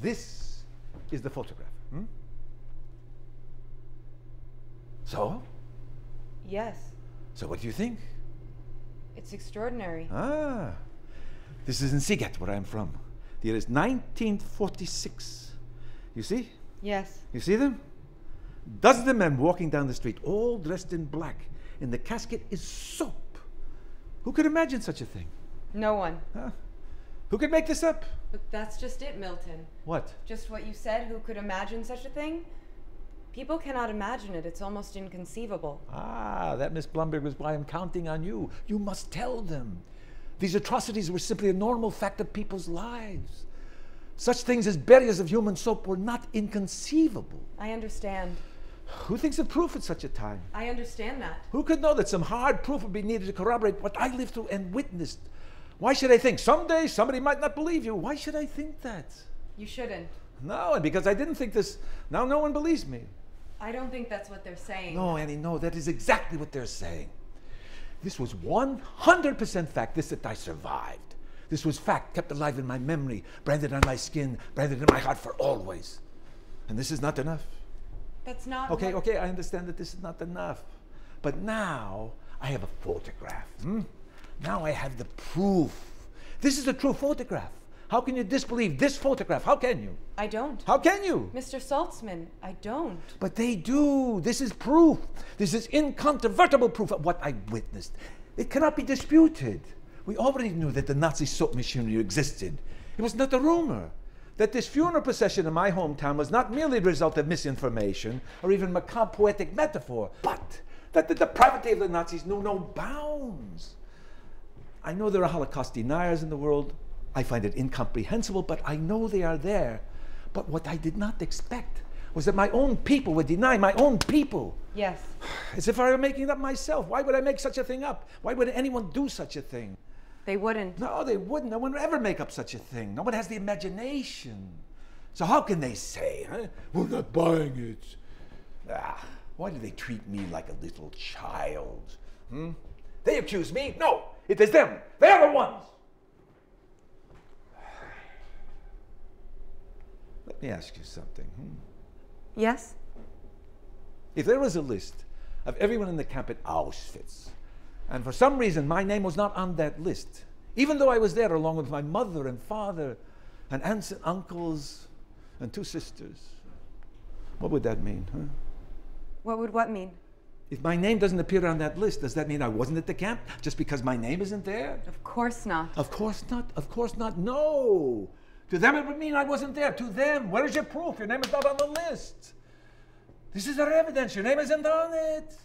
This is the photograph. hmm? So? Yes, So what do you think? it's extraordinary. Ah, this is in Sighet, where I'm from. The year is 1946. You see? Yes, You see them? Dozens of men walking down the street, all dressed in black. In the casket is soap. Who could imagine such a thing? no one. Huh? Who could make this up? But that's just it, Milton. What? Just what you said, who could imagine such a thing? People cannot imagine it. It's almost inconceivable. Ah, that Miss Blumberg was why I'm counting on you. You must tell them. These atrocities were simply a normal fact of people's lives. Such things as barriers of human soap were not inconceivable. I understand. Who thinks of proof at such a time? I understand that. Who could know that some hard proof would be needed to corroborate what I lived through and witnessed? Why should I think someday somebody might not believe you? Why should I think that? You shouldn't. No, and because I didn't think this, now no one believes me. I don't think that's what they're saying. No, Annie, no, that is exactly what they're saying. This was 100% fact, this that I survived. This was fact kept alive in my memory, branded on my skin, branded in my heart for always. And this is not enough. That's not. Okay, okay, I understand that this is not enough. But now I have a photograph. hmm? Now I have the proof. This is a true photograph. How can you disbelieve this photograph? How can you? I don't. How can you? Mr. Saltzman, I don't. But they do. This is proof. This is incontrovertible proof of what I witnessed. It cannot be disputed. We already knew that the Nazi soap machinery existed. It was not a rumor. That this funeral procession in my hometown was not merely the result of misinformation or even macabre poetic metaphor, but that the depravity of the Nazis knew no bounds. I know there are Holocaust deniers in the world. I find it incomprehensible, but I know they are there. But what I did not expect was that my own people would deny my own people. Yes. As if I were making it up myself. Why would I make such a thing up? Why would anyone do such a thing? They wouldn't. No, they wouldn't. No one would ever make up such a thing. No one has the imagination. So how can they say, huh? We're not buying it. Ah, why do they treat me like a little child? Hmm? They accuse me? No, it is them. They are the ones. Let me ask you something. hmm? Yes? If there was a list of everyone in the camp at Auschwitz, and for some reason my name was not on that list, even though I was there along with my mother and father and aunts and uncles and two sisters, what would that mean? Huh? What would what mean? If my name doesn't appear on that list, does that mean I wasn't at the camp just because my name isn't there? Of course not. Of course not. Of course not. No. To them, it would mean I wasn't there. To them, where is your proof? Your name is not on the list. This is our evidence. Your name isn't on it.